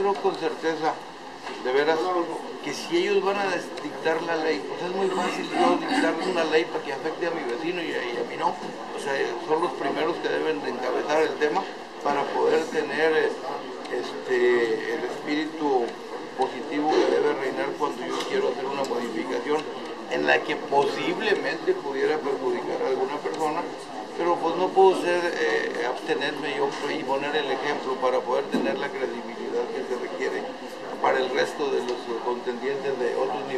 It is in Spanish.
Creo con certeza, de veras, que si ellos van a dictar la ley, pues es muy fácil yo dictar una ley para que afecte a mi vecino y a, mí no. O sea, son los primeros que deben de encabezar el tema para poder tener eh, este, el espíritu positivo que debe reinar cuando yo quiero hacer una modificación en la que posiblemente pudiera perjudicar a alguna persona, pero pues no puedo ser, eh, abstenerme yo y poner el ejemplo para poder tener la credibilidad resto de los contendientes de otros